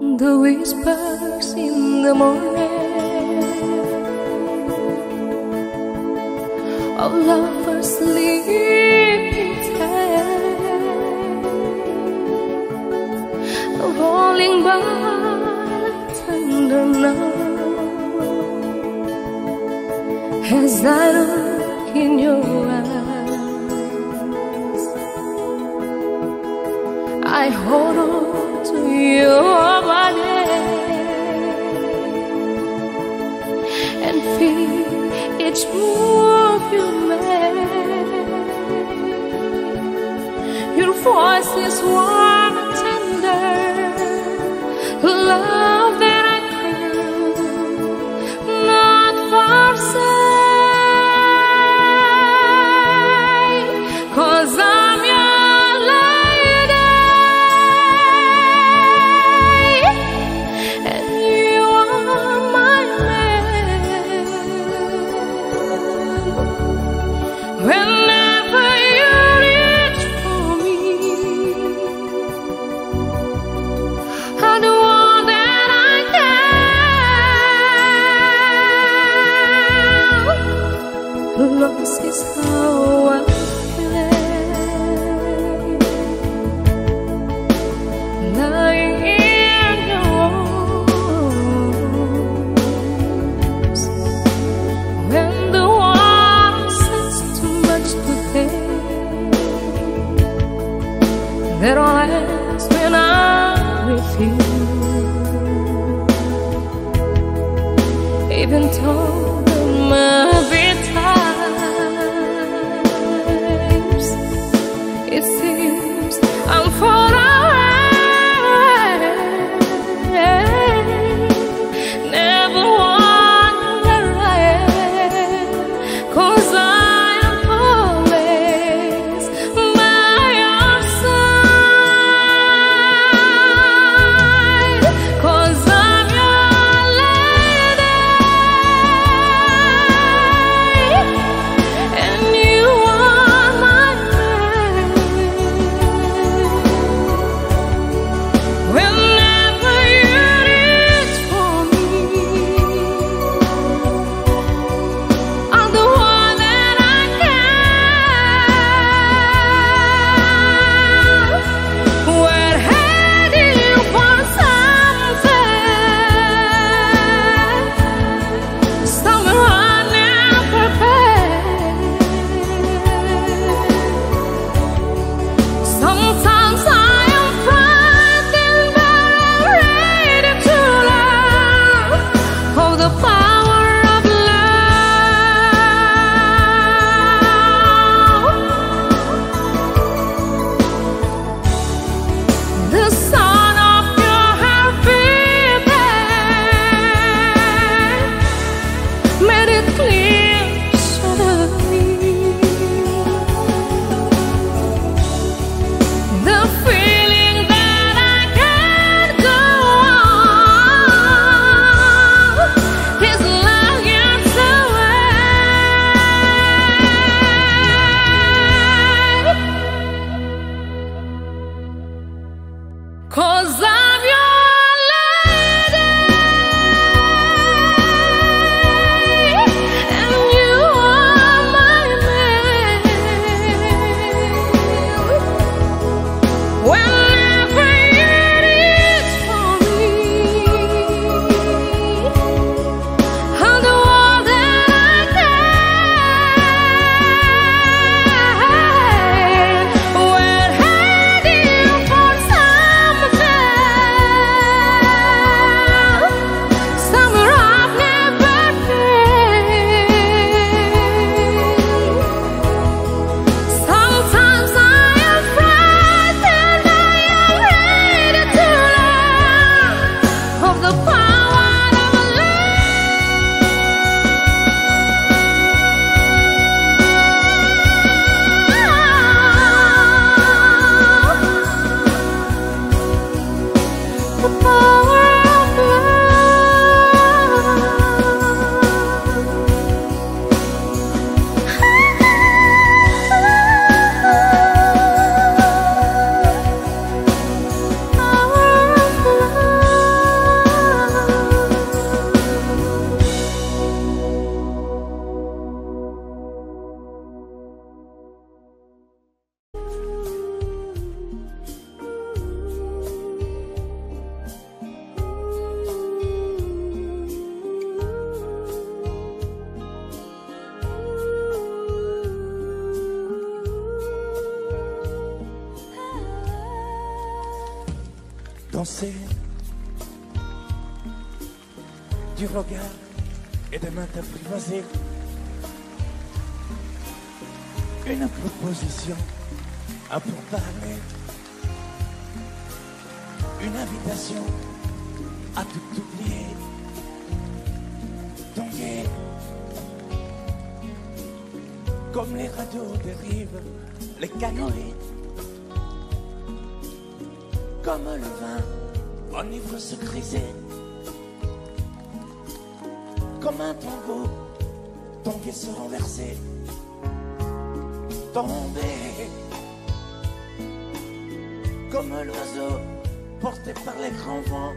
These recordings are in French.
The whispers in the morning. Our lovers sleeping tight Rolling by tender thunder now As I look in your eyes? I hold on to you Your voice is one. I've been told my bits Cause et de mains t'apprivoiser. Une proposition à pour parler. Une invitation à tout oublier. Tanguer comme les radeaux dérivent, les canoës. Comme le vin enivre se griser. Comme un tango, tanguer se renverser. Tomber comme l'oiseau porté par les grands vents,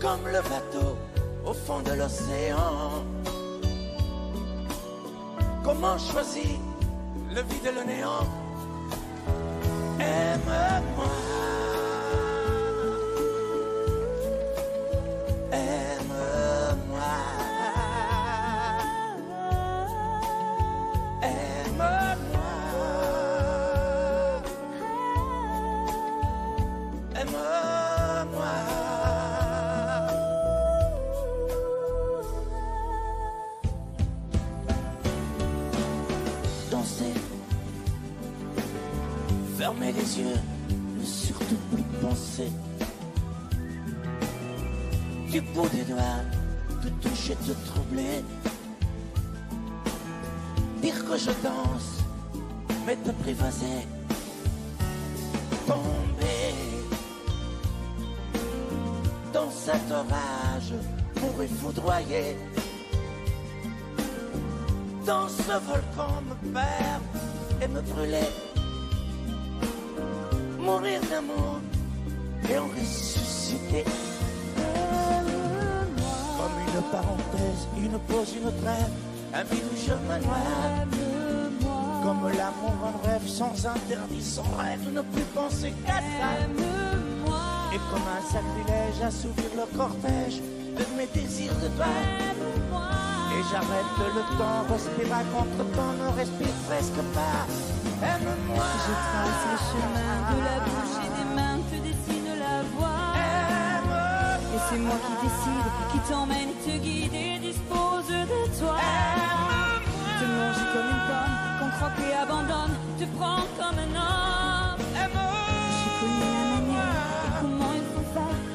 comme le bateau au fond de l'océan. Comment choisir le vide et le néant? Me brûler. Mourir d'amour et ressusciter. Comme une parenthèse, une pause, une trêve, un vide où je. Comme l'amour en rêve, sans interdit, sans règle, ne plus penser qu'à ça. Et comme un sacrilège, assouvir le cortège de mes désirs de toi. Et j'arrête le temps, respire à contre-temps, ne respire presque pas. Aime-moi. Je trace le chemin de la bouche et des mains te dessine la voie. Et c'est moi qui décide, qui t'emmène, te guide et dispose de toi. Te manger comme une pomme, qu'on croque et abandonne, te prends comme un homme. Je connais la manière et comment il faut faire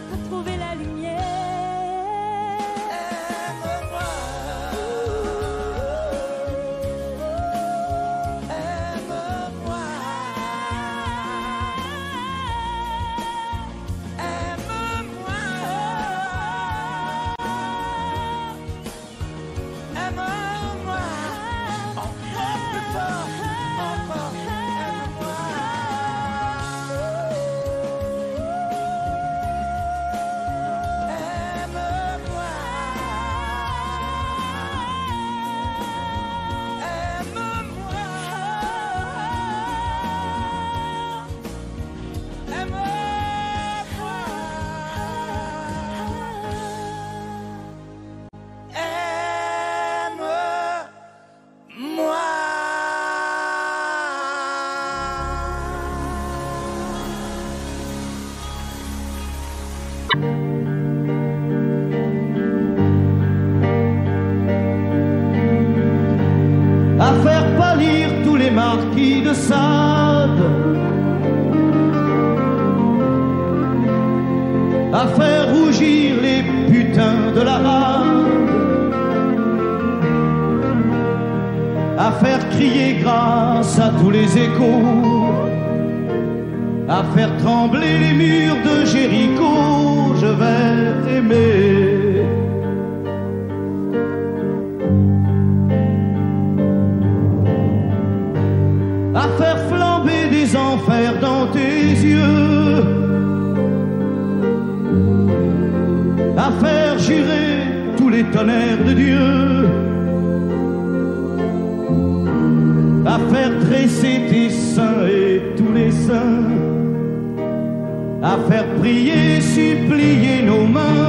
à tous les échos, à faire trembler les murs de Jéricho, je vais t'aimer. Prier, supplier nos mains,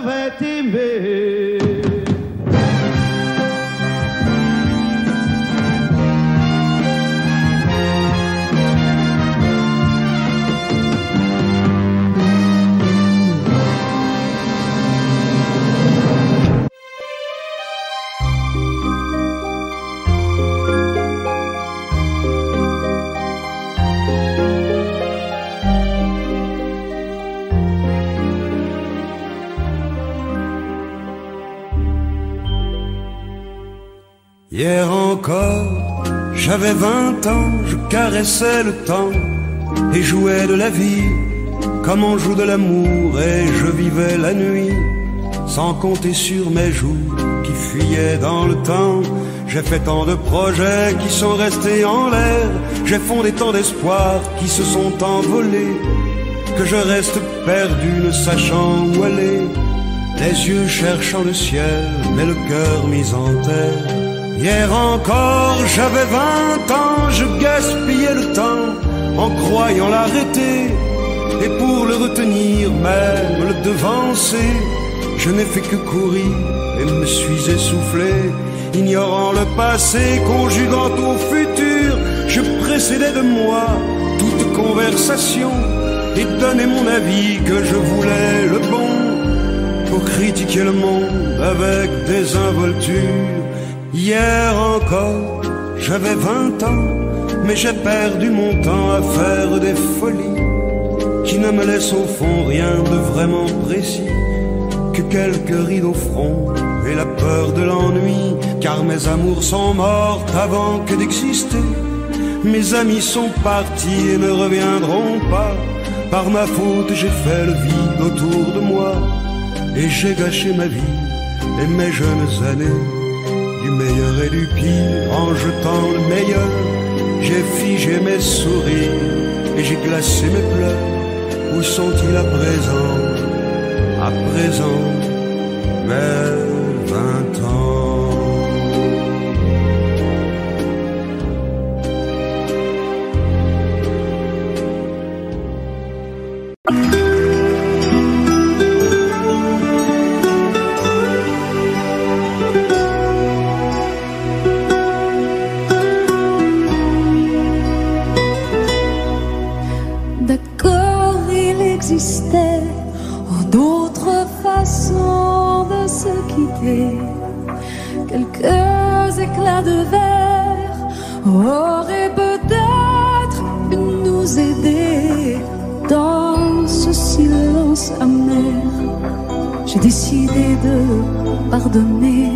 Veti me. J'avais vingt ans, je caressais le temps et jouais de la vie comme on joue de l'amour et je vivais la nuit sans compter sur mes jours qui fuyaient dans le temps. J'ai fait tant de projets qui sont restés en l'air, j'ai fondé tant d'espoirs qui se sont envolés que je reste perdu ne sachant où aller, les yeux cherchant le ciel mais le cœur mis en terre. Hier encore, j'avais vingt ans, je gaspillais le temps en croyant l'arrêter. Et pour le retenir, même le devancer, je n'ai fait que courir et me suis essoufflé. Ignorant le passé, conjuguant au futur, je précédais de moi toute conversation et donnais mon avis que je voulais le bon pour critiquer le monde avec des involtures Hier encore, j'avais vingt ans, mais j'ai perdu mon temps à faire des folies qui ne me laissent au fond rien de vraiment précis que quelques rides au front et la peur de l'ennui, car mes amours sont mortes avant que d'exister. Mes amis sont partis et ne reviendront pas. Par ma faute, j'ai fait le vide autour de moi et j'ai gâché ma vie et mes jeunes années du meilleur et du pire, en jetant le meilleur, j'ai figé mes sourires et j'ai glacé mes pleurs. Où sont-ils à présent? À présent, mes 的你。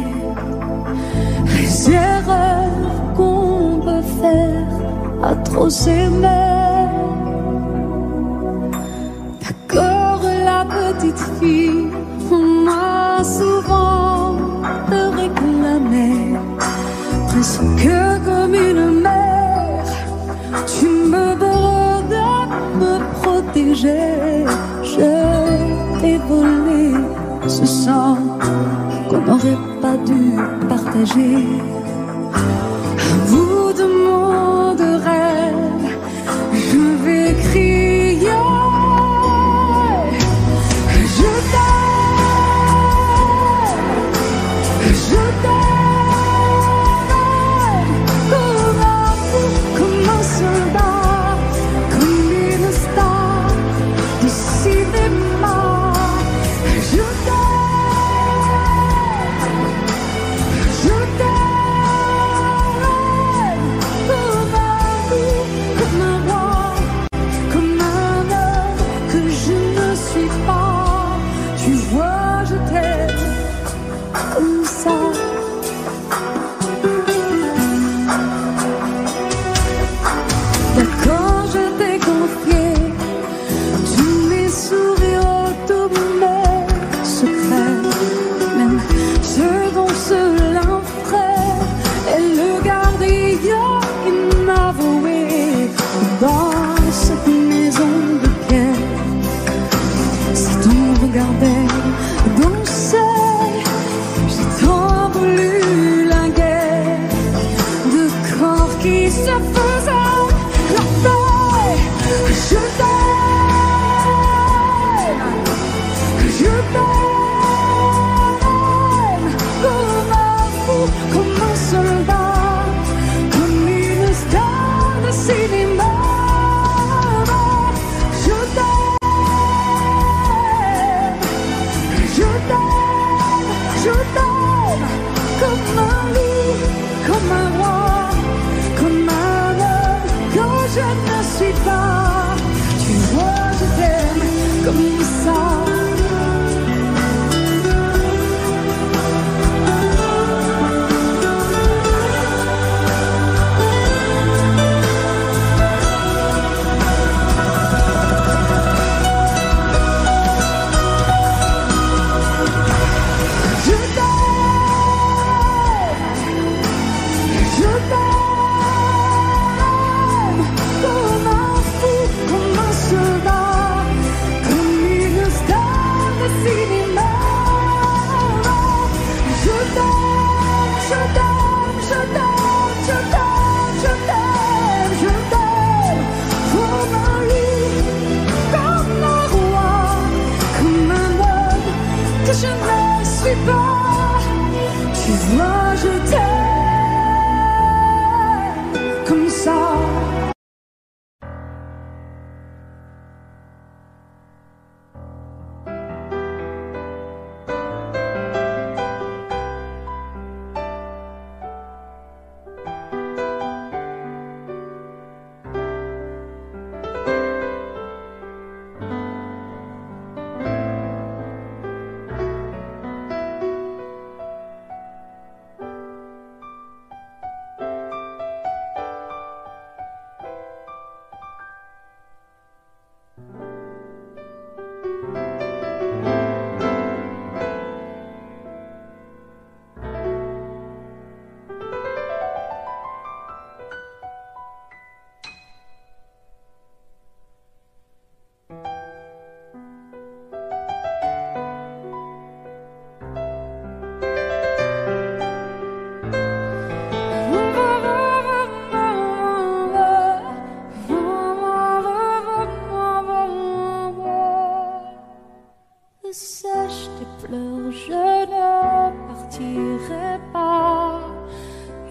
sèche tes pleurs, je ne partirai pas.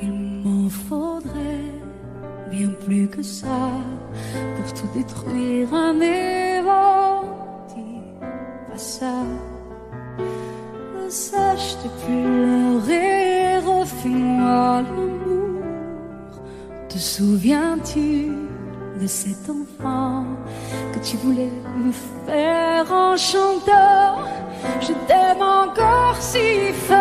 Il m'en faudrait bien plus que ça pour tout détruire un éventi passage. Sèche tes pleurs et refais-moi l'amour. Te souviens-tu de cet enfant que tu voulais me faire en chanteur. Je t'aime encore si fort,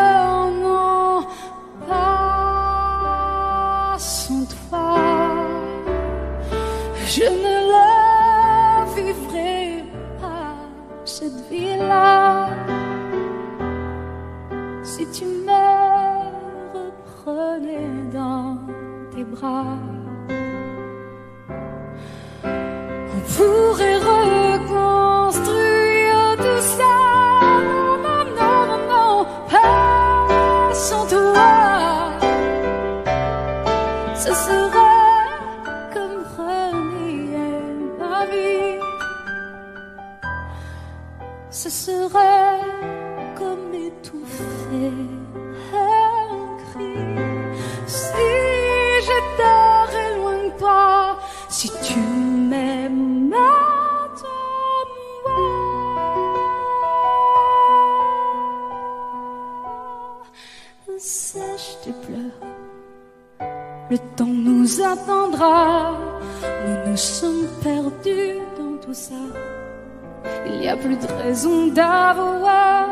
plus de raison d'avoir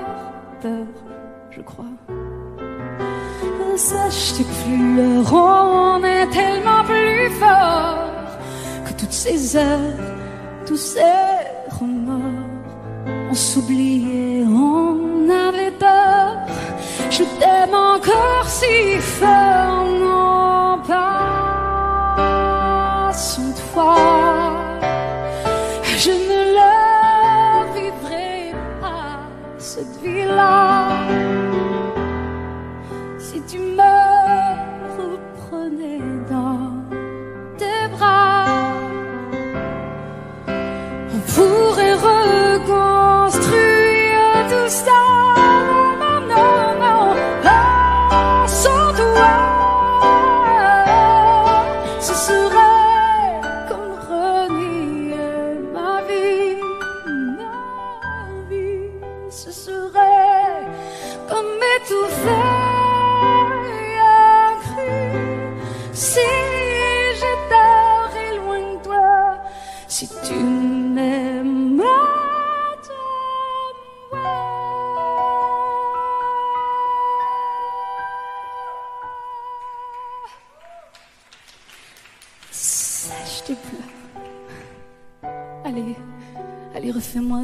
peur, je crois. Sache tes pleurs, on est tellement plus fort que toutes ces heures, tous ces remords. On s'oubliait, on avait tort. Je t'aime encore si fort, non pas sans toi. Cette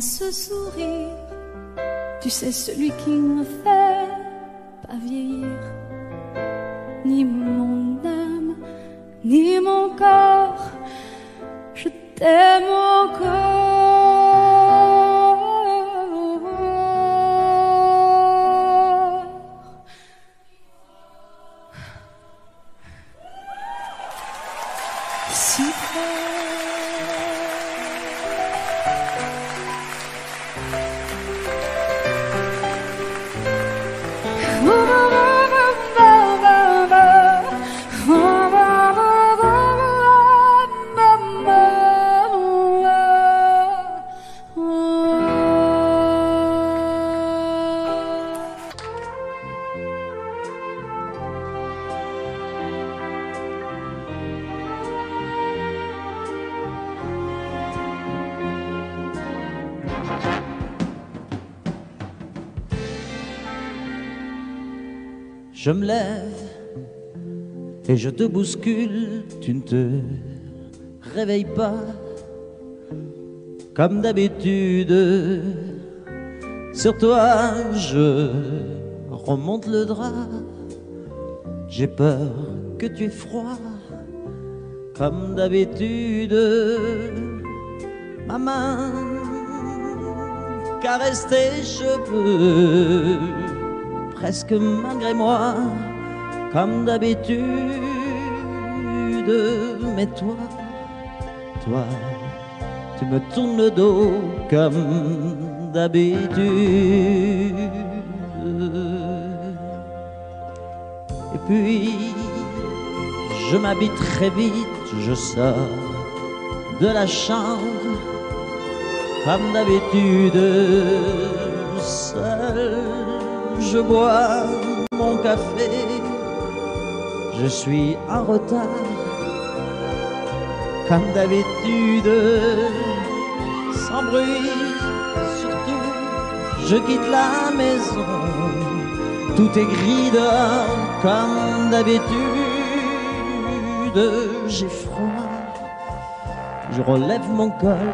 ce sourire. Tu sais, celui qui me fait pas vieillir. Ni mon âme, ni mon corps. Je t'aime encore. Je me lève et je te bouscule, tu ne te réveilles pas comme d'habitude. Sur toi, je remonte le drap. J'ai peur que tu aies froid comme d'habitude. Ma main caresse tes cheveux presque malgré moi, comme d'habitude. Mais toi, toi, tu me tournes le dos comme d'habitude. Et puis, je m'habille très vite, je sors de la chambre comme d'habitude, je bois mon café, je suis en retard. Comme d'habitude, sans bruit, surtout, je quitte la maison, tout est gris dehors, comme d'habitude, j'ai froid, je relève mon col,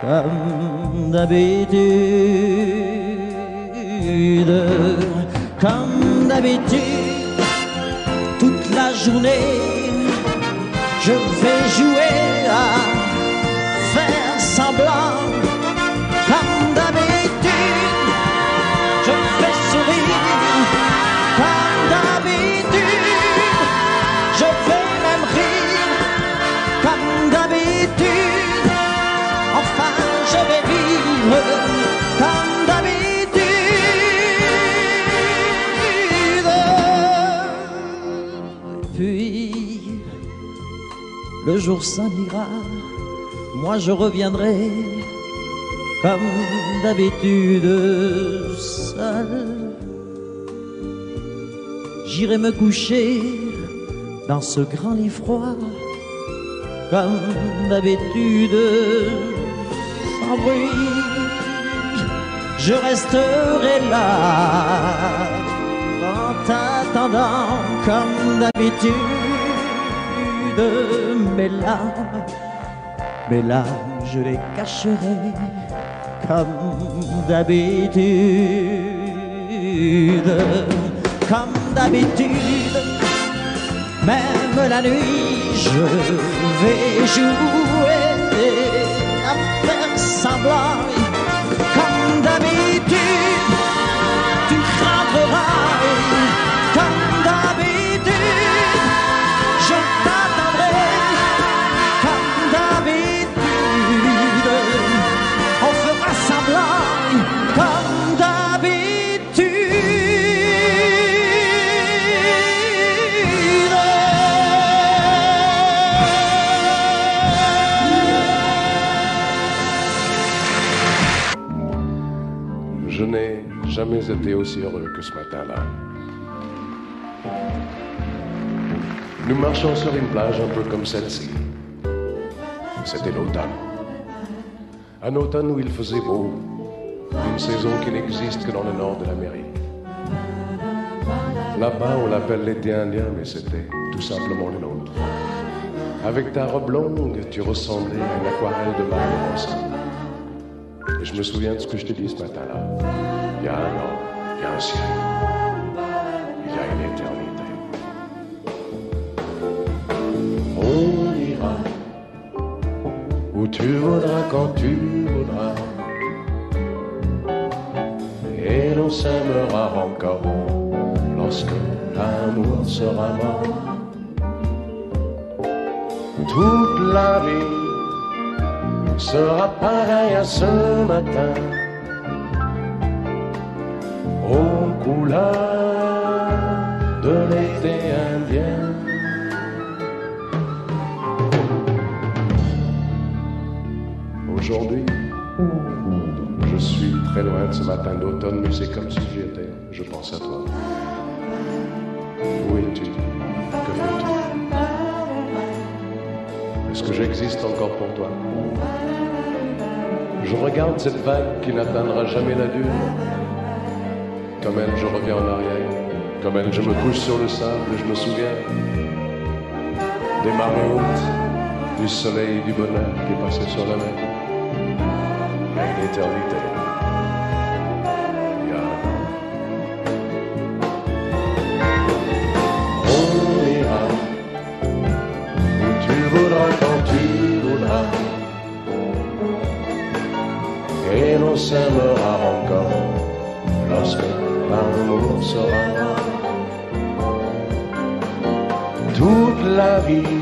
comme d'habitude, comme d'habitude, toute la journée je vais jouer le jour s'en moi je reviendrai comme d'habitude seul. J'irai me coucher dans ce grand lit froid, comme d'habitude, sans bruit. Je resterai là en t'attendant comme d'habitude mes larmes, mes larmes, je les cacherai comme d'habitude, comme d'habitude. Même la nuit, je vais jouer à faire semblant, jamais été aussi heureux que ce matin-là. Nous marchions sur une plage un peu comme celle-ci. C'était l'automne. Un automne où il faisait beau, une saison qui n'existe que dans le nord de l'Amérique. Là-bas, on l'appelle l'été indien, mais c'était tout simplement le nôtre. Avec ta robe longue, tu ressemblais à une aquarelle de Marie Et je me souviens de ce que je t'ai dit ce matin-là. Il y a un an, il y a un ciel, il y a une éternité. On ira où tu voudras quand tu voudras. Et l'on s'aimera encore lorsque l'amour sera mort. Toute la vie sera pareille à ce matin couleurs de l'été indien. Aujourd'hui, je suis très loin de ce matin d'automne, mais c'est comme si j'y étais. Je pense à toi. Où es-tu? Que fais-tu? Est-ce que j'existe encore pour toi? Je regarde cette vague qui n'atteindra jamais la dune comme elle, je reviens en arrière. Comme elle, je me couche sur le sable et je me souviens des marées hautes, du soleil et du bonheur qui passé sur la mer. Il y a une éternité. On où tu voudras quand tu voudras. Et l'on s'aimera encore lorsque l'amour sera Toute la vie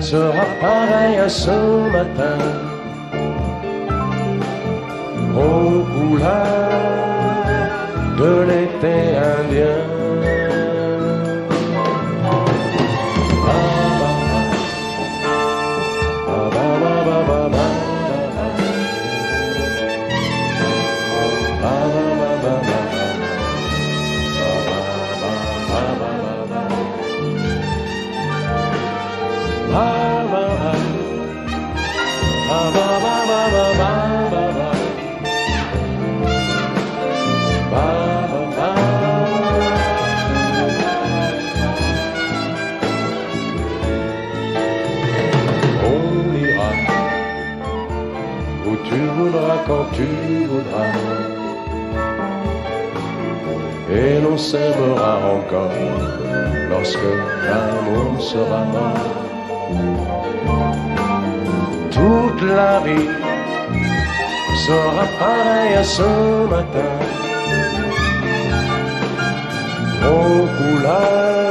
sera pareille à ce matin aux couleurs de l'été indien. Et l'on s'aimera encore lorsque l'amour sera mort. Toute la vie sera pareille à ce matin. Aux couleurs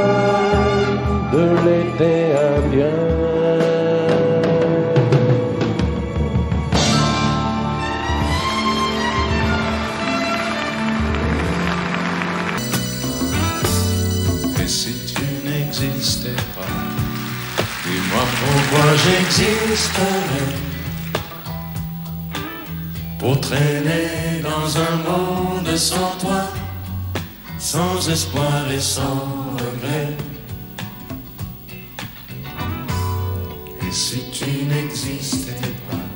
traîner dans un monde sans toi, sans espoir et sans regret. Et si tu n'existais pas,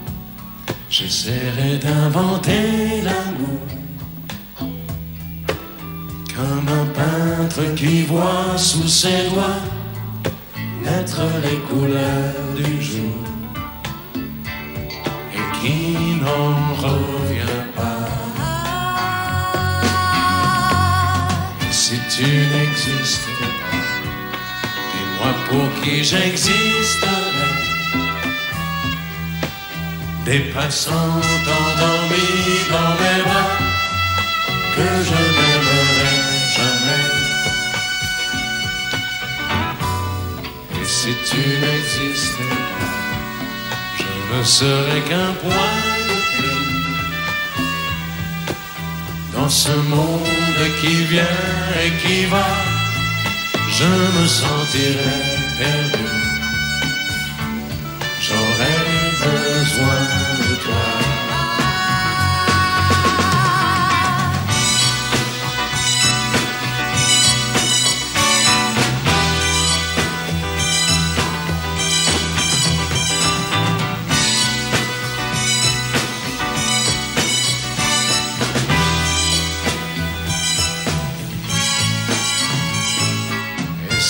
j'essaierais d'inventer l'amour. Comme un peintre qui voit sous ses doigts naître les couleurs tu n'existais pas, dis-moi pour qui j'existerais. Des passants endormis dans mes bras que je n'aimerais jamais. Si tu n'existais pas, je ne serais qu'un point dans ce monde qui vient et qui va. Je me sentirais perdu.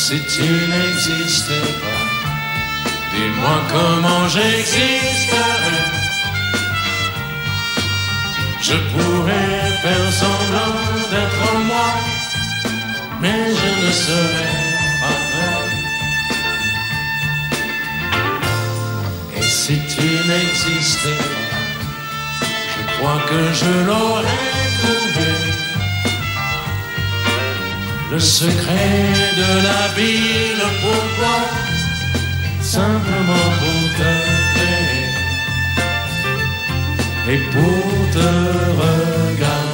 Si tu n'existais pas, dis-moi comment j'existerais. Je pourrais faire semblant d'être moi, mais je ne serais pas vrai. Et si tu n'existais pas, je crois que je l'aurais trouvé le secret de la vie, le pourquoi, simplement pour te créer et pour te regarder.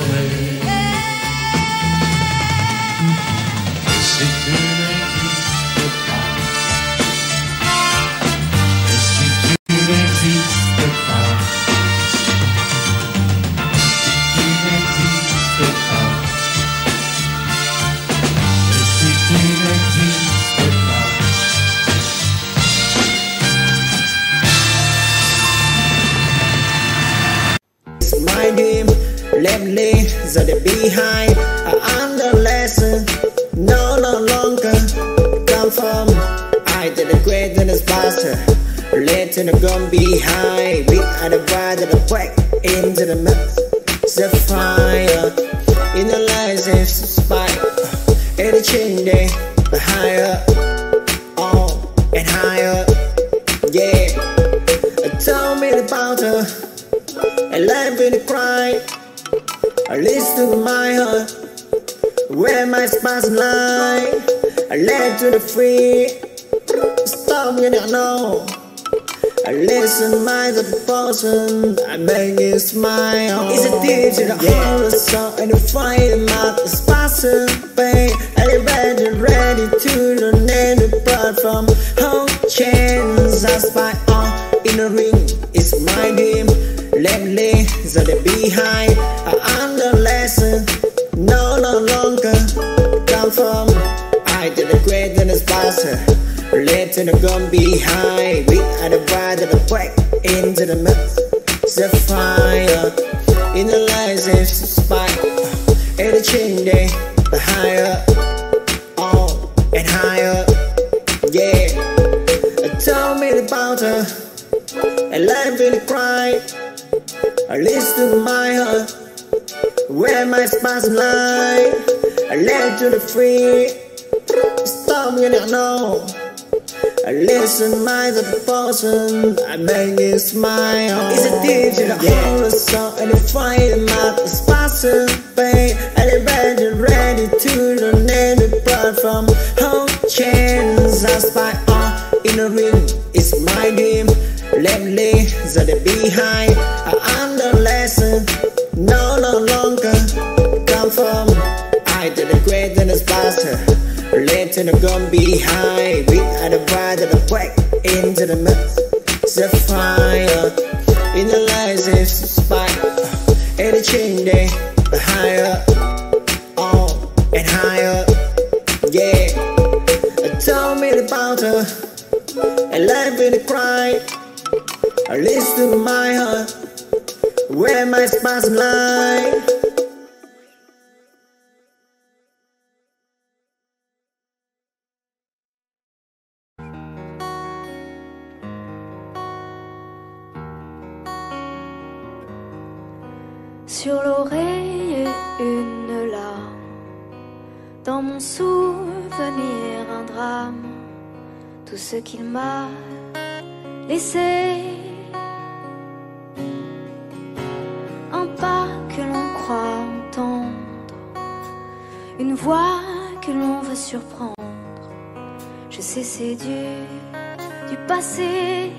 Behind. I'm the lesson, no, no longer come from. I did a great and faster. Let in the gun behind. I listen my the person. I make you smile. It's a to the heart, song and the find. The spots of pain. Elevated, ready to the name apart from whole chains. I spy on in the ring. It's my dream. Lately, so the behind. I'm the lesson. No, no longer come from. I did a great and it's faster. Let in the gun behind. We are the bride of the break into the mess. The fire in the lights is spike. And the chain day higher. Oh, and higher. Yeah. Tell me about her. And in the cry. I listen to my heart, where my spots lie. I let to the free, stop when I know. I listen my the person, I make it smile. It's a digital yeah. horror song, and the fire map is passing. And I'm ready, ready to the name apart from home chains. I spy on in the ring, it's my dream. Lately, the behind, I am the lesson. Late in the gun behind, we at the ride of the break into the mix. The fire in the lights is spike. And the chain day higher, on and higher. Yeah, tell me about her. And life in the cry. I listen to my heart, where my spots lie. Sur l'oreille une larme, dans mon souvenir un drame, tout ce qu'il m'a laissé. Un pas que l'on croit entendre, une voix que l'on veut surprendre. Je sais c'est du, du passé.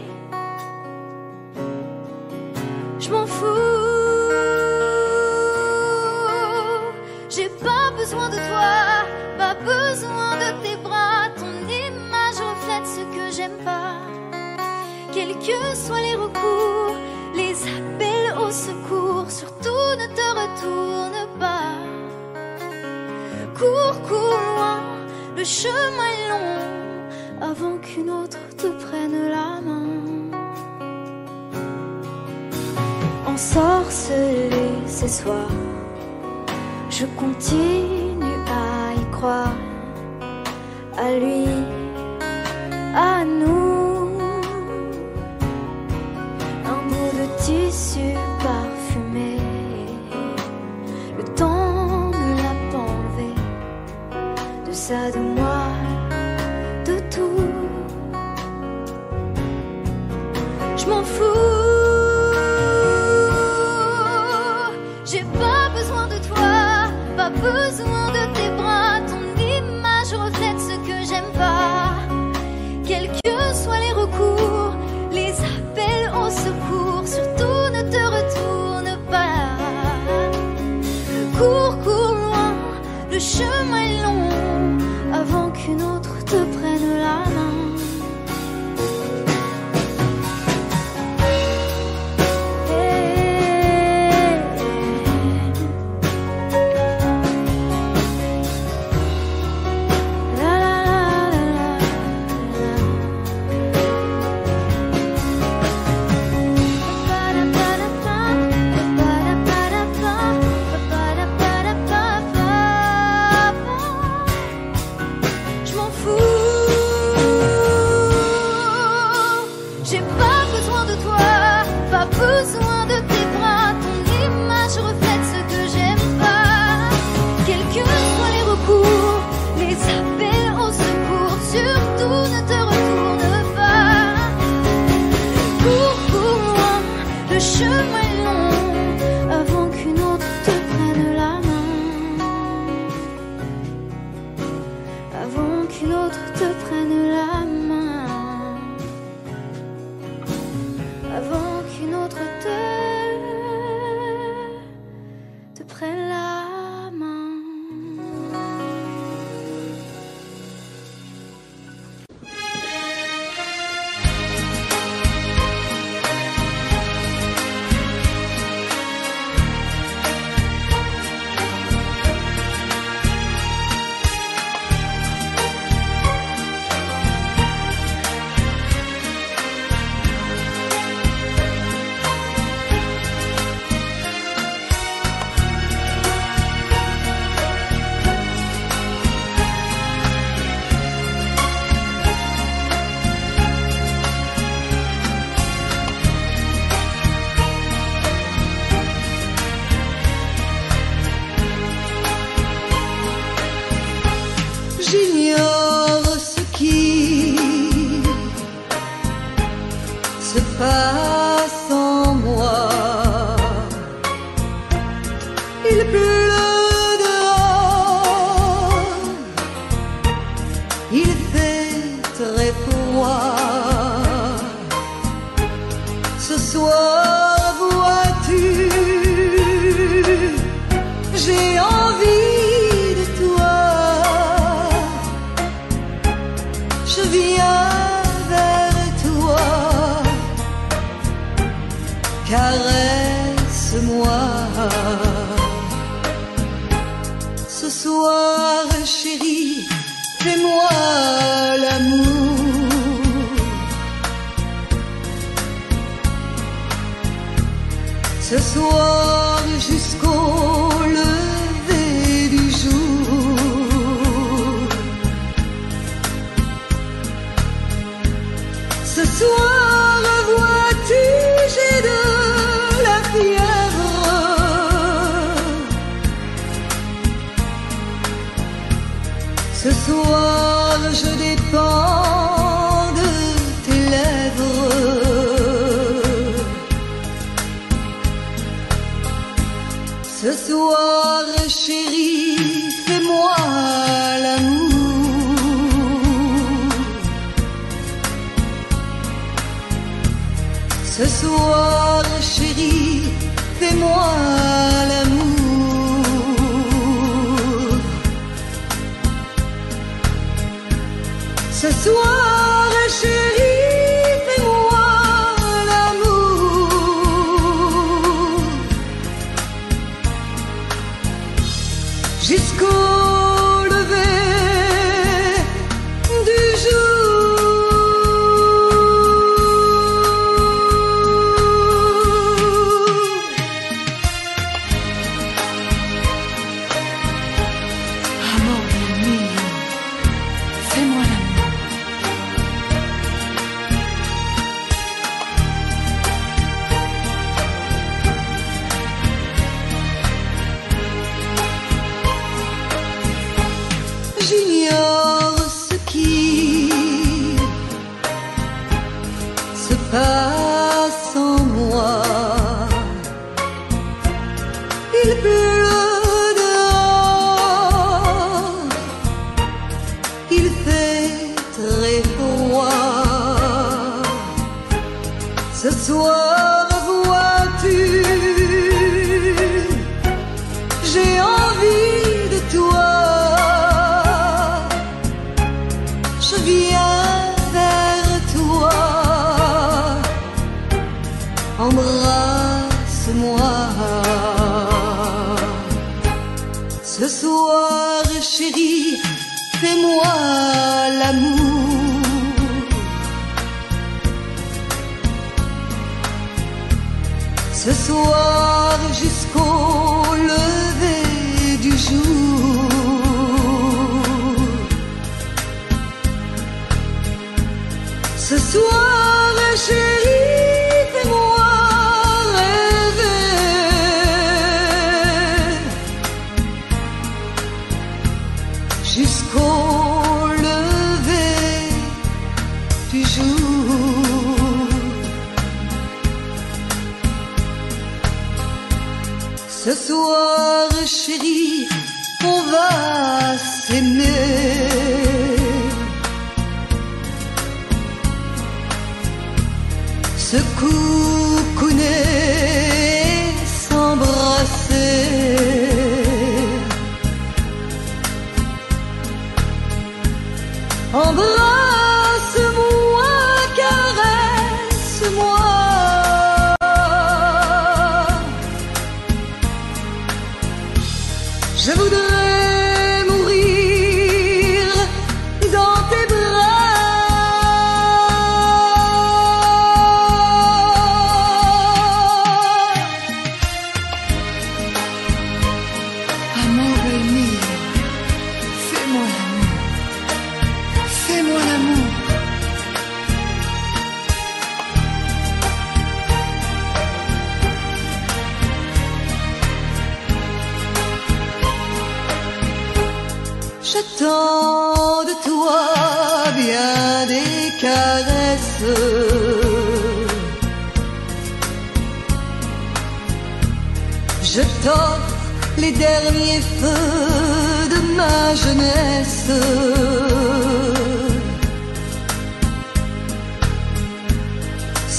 Que soient les recours, les appels au secours, surtout ne te retourne pas. Cours, cours loin, le chemin est long, avant qu'une autre te prenne la main. Ensorcelé ces soirs je continue à y croire, à lui, Ce soir, chérie, fais-moi l'amour. Ce soir,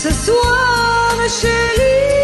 ce soir, chérie.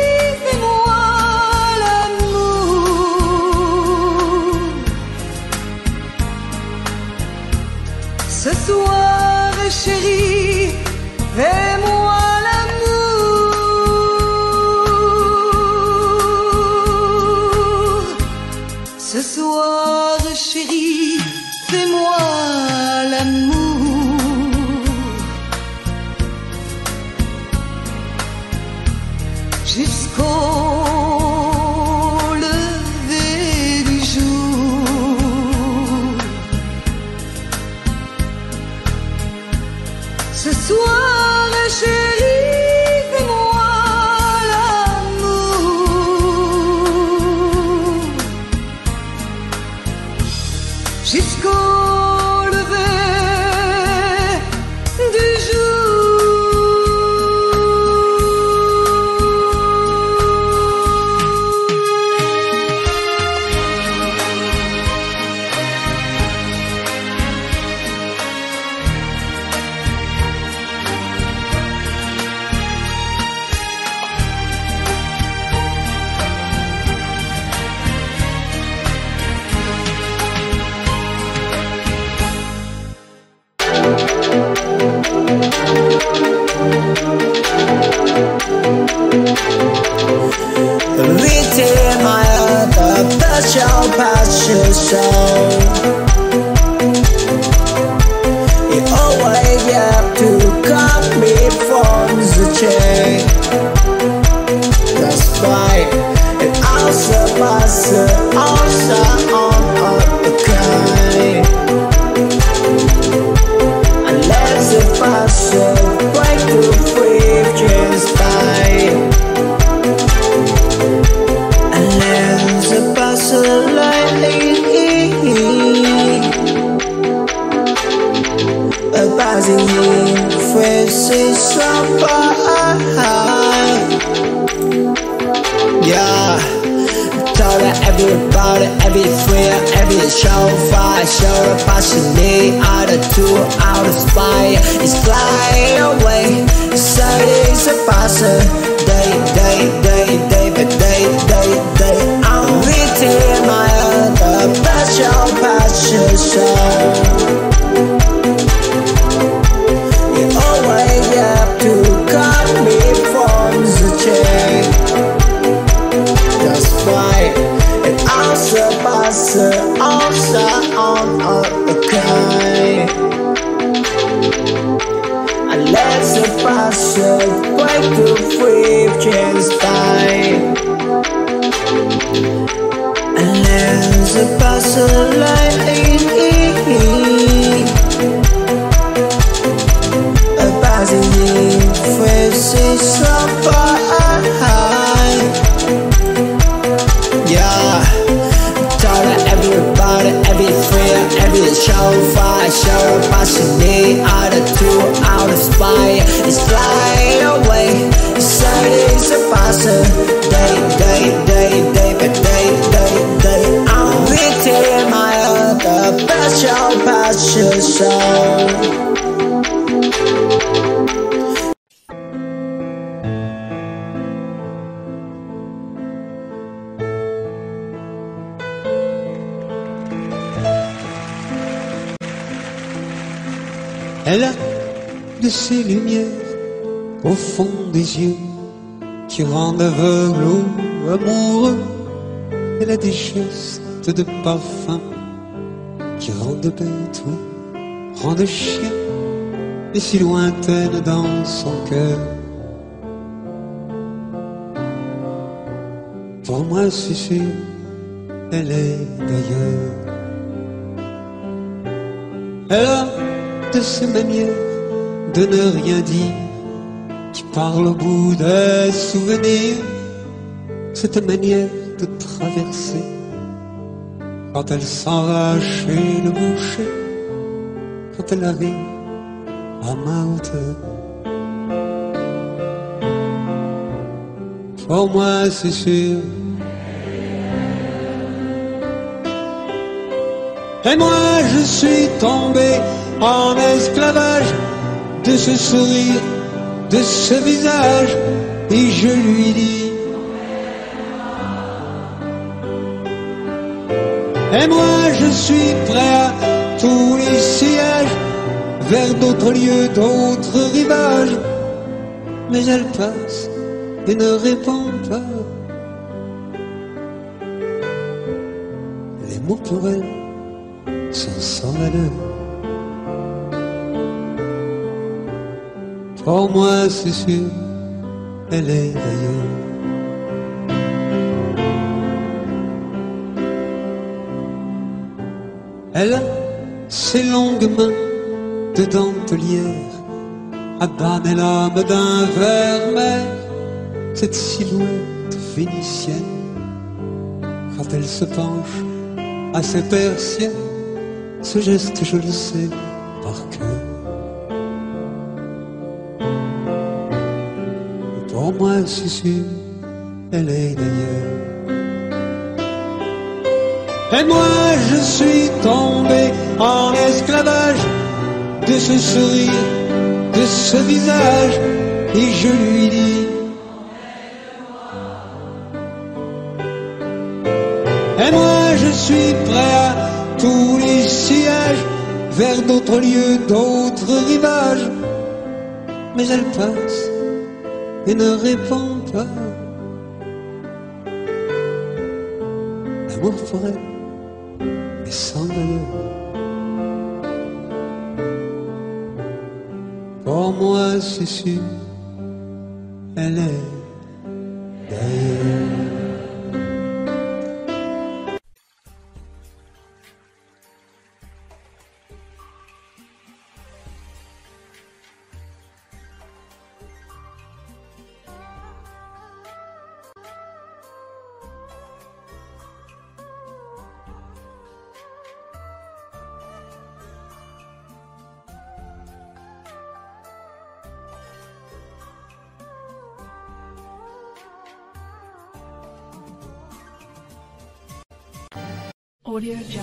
Elle a de ces lumières au fond des yeux qui rendent aveugle ou amoureux. Elle a des gestes de parfum qui rendent bête ou rendent chien, mais si lointaine dans son cœur. Pour moi, c'est sûr, elle est d'ailleurs. Elle a de ces manières de ne rien dire, qui parle au bout des souvenirs, cette manière de traverser, quand elle s'en va le boucher, quand elle arrive à ma hauteur. Pour moi, c'est sûr. Et moi, je suis tombé en esclavage de ce sourire, de ce visage, et je lui dis, et moi je suis prêt à vers d'autres lieux, d'autres rivages. Mais elle passe et ne répond pas. Les mots pour elle sont sans valeur. Pour moi, c'est sûr, elle est ailleurs. Elle a ses longues mains de dentelière à banner l'âme d'un vermeil. Cette silhouette vénitienne, quand elle se penche à ses persiennes, ce geste je le sais par cœur. Pour moi, c'est sûr, elle est d'ailleurs. Et moi je suis tombé en esclavage de ce sourire, de ce visage, et je lui dis Et moi je suis prêt à tous les sillages, vers d'autres lieux, d'autres rivages. Mais elle passe et ne répond pas. L'amour pour elle moi, c'est Audio Jungle.